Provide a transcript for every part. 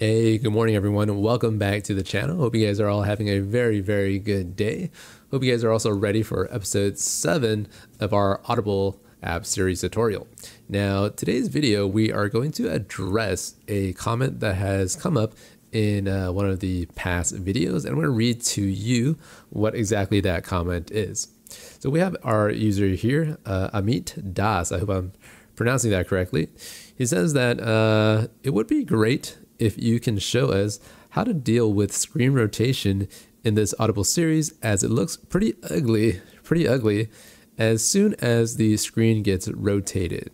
Hey, good morning, everyone. Welcome back to the channel. Hope you guys are all having a very, very good day. Hope you guys are also ready for episode 7 of our Audible app series tutorial. Now, today's video, we are going to address a comment that has come up in uh, one of the past videos, and I'm going to read to you what exactly that comment is. So we have our user here, uh, Amit Das. I hope I'm pronouncing that correctly. He says that uh, it would be great if you can show us how to deal with screen rotation in this Audible series as it looks pretty ugly, pretty ugly as soon as the screen gets rotated.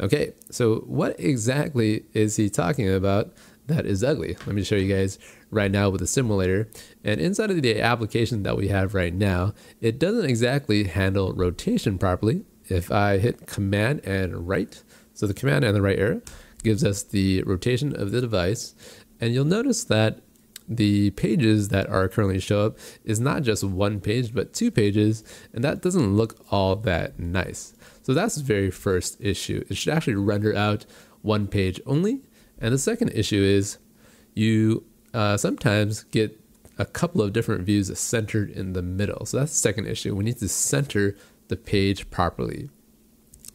Okay, so what exactly is he talking about that is ugly? Let me show you guys right now with the simulator. And inside of the application that we have right now, it doesn't exactly handle rotation properly. If I hit command and right, so the command and the right arrow, gives us the rotation of the device. And you'll notice that the pages that are currently show up is not just one page, but two pages, and that doesn't look all that nice. So that's the very first issue. It should actually render out one page only. And the second issue is you uh, sometimes get a couple of different views centered in the middle. So that's the second issue. We need to center the page properly.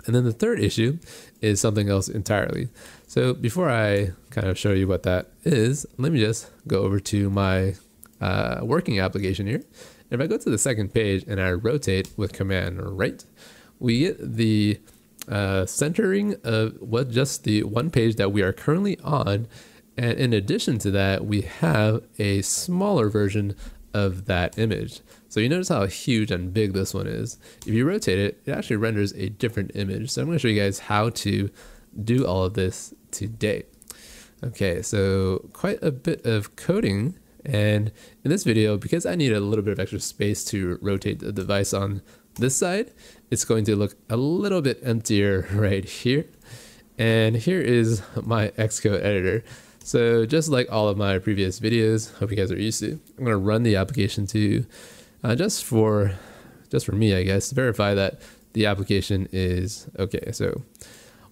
And then the third issue is something else entirely. So before I kind of show you what that is, let me just go over to my uh, working application here. If I go to the second page and I rotate with command right, we get the uh, centering of what just the one page that we are currently on. And in addition to that, we have a smaller version of that image. So you notice how huge and big this one is. If you rotate it, it actually renders a different image. So I'm to show you guys how to do all of this today. Okay, so quite a bit of coding. And in this video, because I need a little bit of extra space to rotate the device on this side, it's going to look a little bit emptier right here. And here is my Xcode editor. So just like all of my previous videos, hope you guys are used to, I'm to run the application to uh, just for just for me, I guess, to verify that the application is okay. So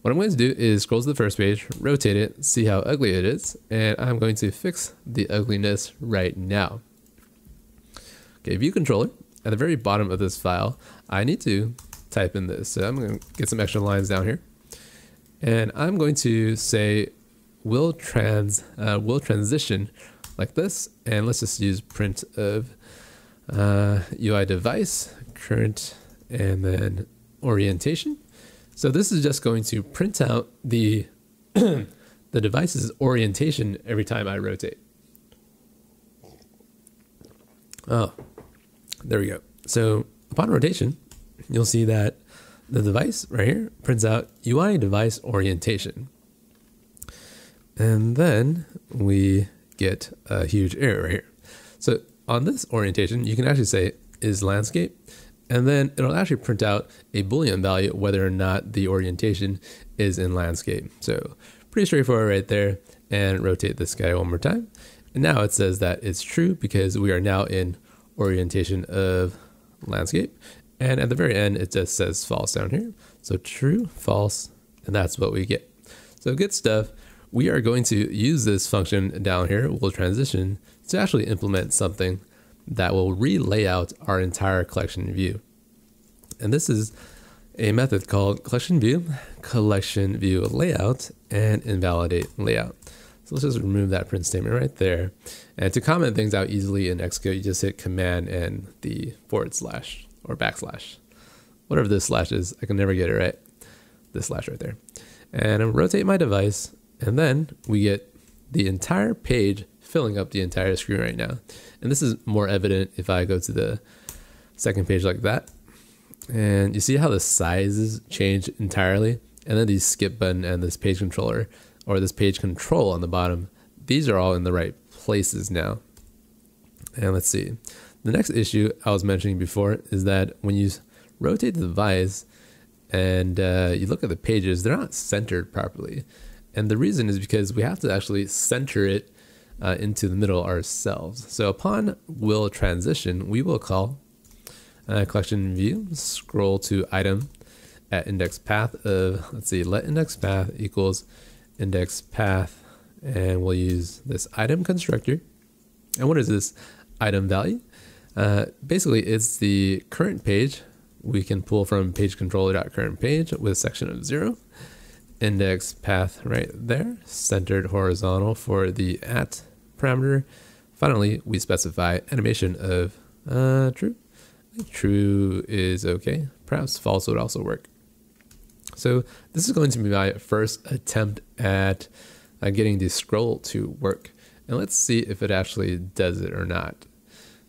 what I'm going to do is scroll to the first page, rotate it, see how ugly it is, and I'm going to fix the ugliness right now. Okay, view controller. At the very bottom of this file, I need to type in this. So I'm going to get some extra lines down here. And I'm going to say will trans uh, will transition like this. And let's just use print of uh, UI device, current, and then orientation. So this is just going to print out the the device's orientation every time I rotate. Oh, there we go. So upon rotation, you'll see that the device right here prints out UI device orientation. And then we get a huge error here. So on this orientation, you can actually say is landscape, and then it'll actually print out a Boolean value whether or not the orientation is in landscape. So pretty straightforward right there. And rotate this guy one more time. And now it says that it's true because we are now in orientation of landscape. And at the very end, it just says false down here. So true, false, and that's what we get. So good stuff. We are going to use this function down here, will transition, to actually implement something that will re-lay out our entire collection view. And this is a method called collection view, collection view layout, and invalidate layout. So let's just remove that print statement right there. And to comment things out easily in Xcode, you just hit command and the forward slash or backslash. Whatever this slash is, I can never get it right. This slash right there. And I rotate my device, and then we get the entire page filling up the entire screen right now. And this is more evident if I go to the second page like that. And you see how the sizes change entirely? And then these skip button and this page controller or this page control on the bottom, these are all in the right places now. And let's see. The next issue I was mentioning before is that when you rotate the device and uh, you look at the pages, they're not centered properly. And the reason is because we have to actually center it uh, into the middle ourselves. So upon will transition, we will call uh, collection view, scroll to item at index path of, let's see, let index path equals index path and we'll use this item constructor. And what is this item value? Uh, basically, it's the current page. We can pull from page controller.current page with section of zero. Index path right there, centered horizontal for the at parameter. Finally, we specify animation of uh, true. True is okay. Perhaps false would also work. So this is going to be my first attempt at uh, getting the scroll to work. And let's see if it actually does it or not.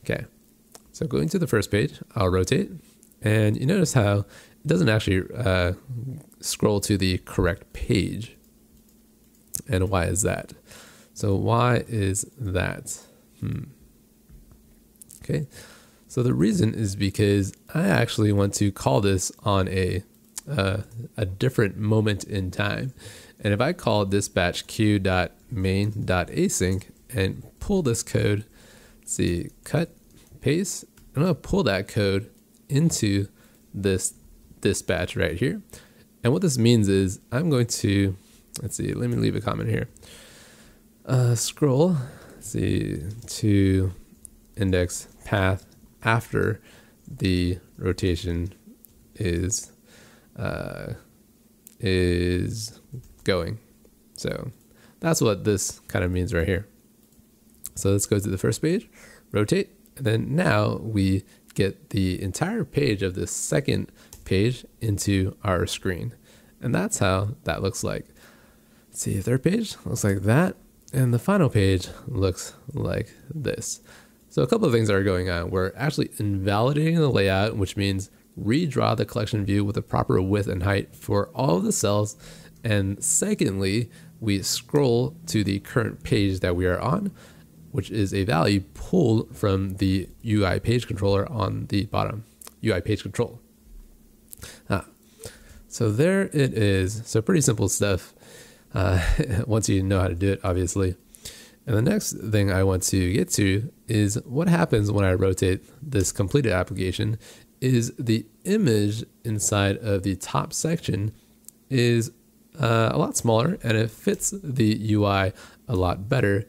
Okay, so going to the first page, I'll rotate. And you notice how it doesn't actually uh, scroll to the correct page. And why is that? So why is that? Hmm. Okay, so the reason is because I actually want to call this on a uh, a different moment in time. And if I call this DispatchQueue.main.async and pull this code, see, cut, paste, I'm gonna pull that code into this dispatch right here. And what this means is I'm going to, let's see, let me leave a comment here. Uh, scroll, see, to index path after the rotation is uh, is going. So that's what this kind of means right here. So let's go to the first page, rotate, and then now we get the entire page of the second page into our screen. And that's how that looks like. See, third page looks like that. And the final page looks like this. So a couple of things are going on. We're actually invalidating the layout, which means redraw the collection view with the proper width and height for all the cells. And secondly, we scroll to the current page that we are on, which is a value pulled from the UI page controller on the bottom, UI page control. Ah, so there it is. So pretty simple stuff uh, once you know how to do it, obviously. And the next thing I want to get to is what happens when I rotate this completed application is the image inside of the top section is uh, a lot smaller and it fits the UI a lot better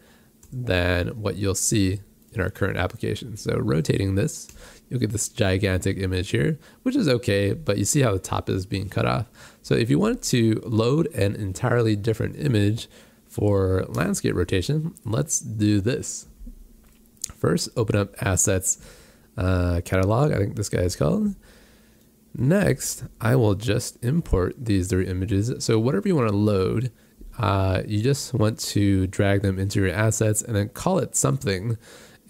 than what you'll see in our current application. So rotating this, you'll get this gigantic image here, which is okay, but you see how the top is being cut off. So if you want to load an entirely different image for landscape rotation, let's do this. First, open up assets uh, catalog. I think this guy is called. Next, I will just import these three images. So whatever you want to load, uh, you just want to drag them into your assets and then call it something.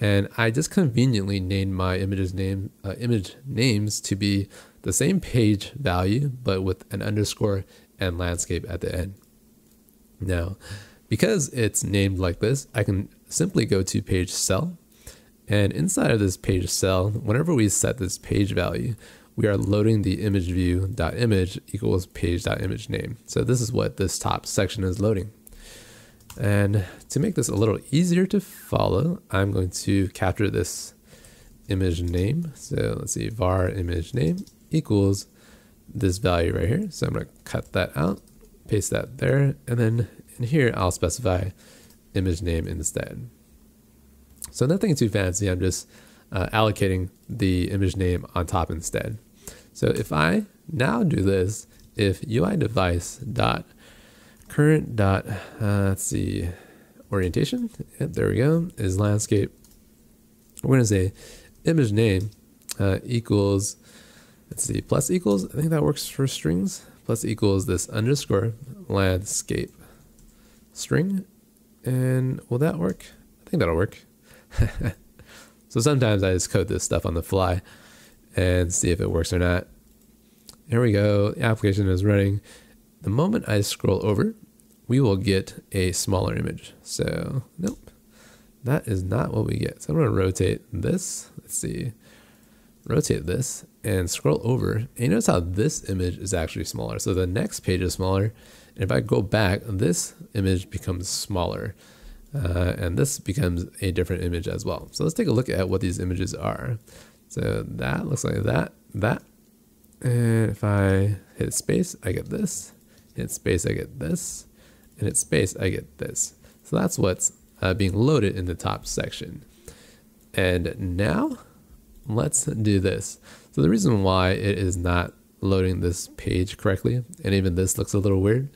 And I just conveniently named my images name uh, image names to be the same page value, but with an underscore and landscape at the end. Now, because it's named like this, I can simply go to page cell and inside of this page cell, whenever we set this page value, we are loading the image view dot image equals page dot image name. So this is what this top section is loading. And to make this a little easier to follow, I'm going to capture this image name. So let's see, var image name equals this value right here. So I'm going to cut that out, paste that there, and then in here I'll specify image name instead. So nothing too fancy. I'm just uh, allocating the image name on top instead. So if I now do this, if UI device dot current dot uh, let's see orientation, yep, there we go, is landscape. We're gonna say image name uh, equals let's see plus equals. I think that works for strings. Plus equals this underscore landscape string, and will that work? I think that'll work. so sometimes I just code this stuff on the fly and see if it works or not. Here we go. The application is running. The moment I scroll over, we will get a smaller image. So, nope, that is not what we get. So I'm to rotate this. Let's see. Rotate this and scroll over. And you notice how this image is actually smaller. So the next page is smaller. And if I go back, this image becomes smaller. Uh, and this becomes a different image as well. So let's take a look at what these images are. So that looks like that, that. And if I hit space, I get this. Hit space, I get this. And hit space, I get this. So that's what's uh, being loaded in the top section. And now let's do this. So the reason why it is not loading this page correctly, and even this looks a little weird,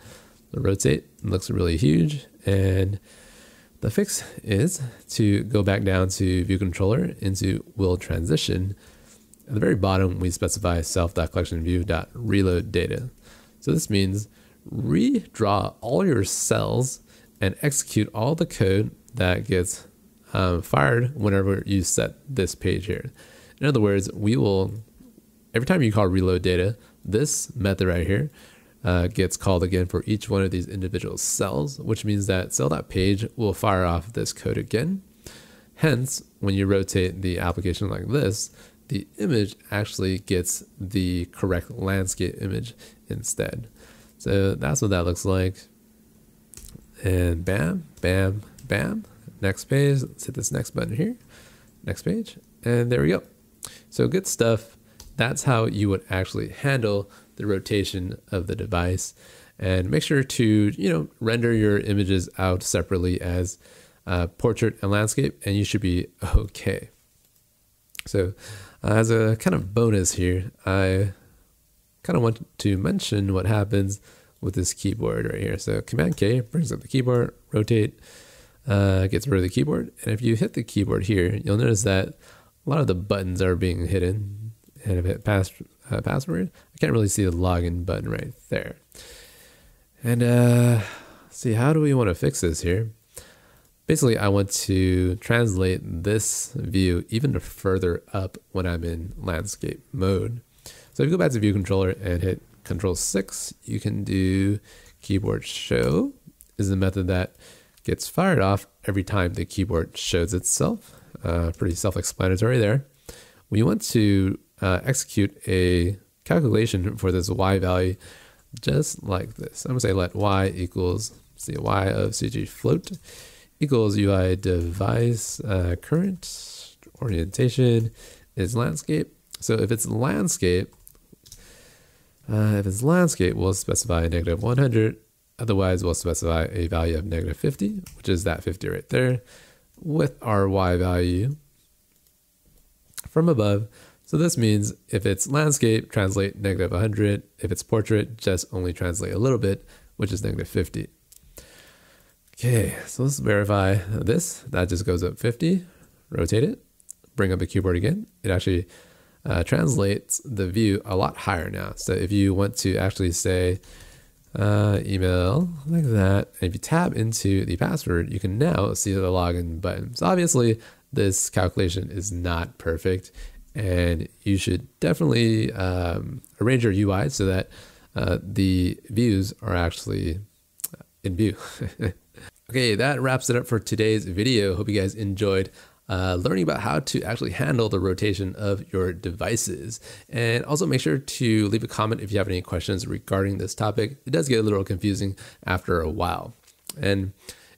the rotate looks really huge. And the fix is to go back down to view controller into will transition. At the very bottom, we specify self.collectionView.reload data. So this means redraw all your cells and execute all the code that gets um, fired whenever you set this page here. In other words, we will, every time you call reload data, this method right here uh, gets called again for each one of these individual cells, which means that cell.page will fire off this code again. Hence, when you rotate the application like this, the image actually gets the correct landscape image instead. So that's what that looks like. And bam, bam, bam. Next page. Let's hit this next button here. Next page. And there we go. So good stuff. That's how you would actually handle the rotation of the device. And make sure to, you know, render your images out separately as uh, portrait and landscape, and you should be okay. So uh, as a kind of bonus here, I kind of want to mention what happens with this keyboard right here. So Command K brings up the keyboard, rotate, uh, gets rid of the keyboard. And if you hit the keyboard here, you'll notice that a lot of the buttons are being hidden. And if I hit pass, uh, password, I can't really see the login button right there. And uh, see, how do we want to fix this here? Basically, I want to translate this view even further up when I'm in landscape mode. So if you go back to view controller and hit control six, you can do keyboard show is the method that gets fired off every time the keyboard shows itself. Uh, pretty self-explanatory there. We want to uh, execute a calculation for this y value just like this. I'm gonna say let y equals see y of CG float equals UI device uh, current orientation is landscape. So if it's landscape, uh, if it's landscape, we'll specify a negative 100. Otherwise, we'll specify a value of negative 50, which is that 50 right there, with our y value from above. So this means if it's landscape, translate negative 100. If it's portrait, just only translate a little bit, which is negative 50. Okay, so let's verify this. That just goes up 50, rotate it, bring up the keyboard again. It actually uh, translates the view a lot higher now. So if you want to actually say uh, email like that, if you tap into the password, you can now see the login button. So obviously this calculation is not perfect and you should definitely um, arrange your UI so that uh, the views are actually in view. okay, that wraps it up for today's video. Hope you guys enjoyed uh, learning about how to actually handle the rotation of your devices. And also make sure to leave a comment if you have any questions regarding this topic. It does get a little confusing after a while. And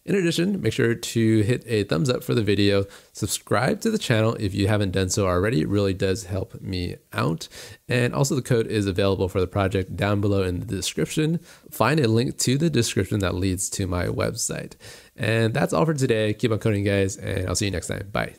in addition, make sure to hit a thumbs up for the video, subscribe to the channel if you haven't done so already. It really does help me out. And also the code is available for the project down below in the description. Find a link to the description that leads to my website. And that's all for today. Keep on coding, guys, and I'll see you next time. Bye.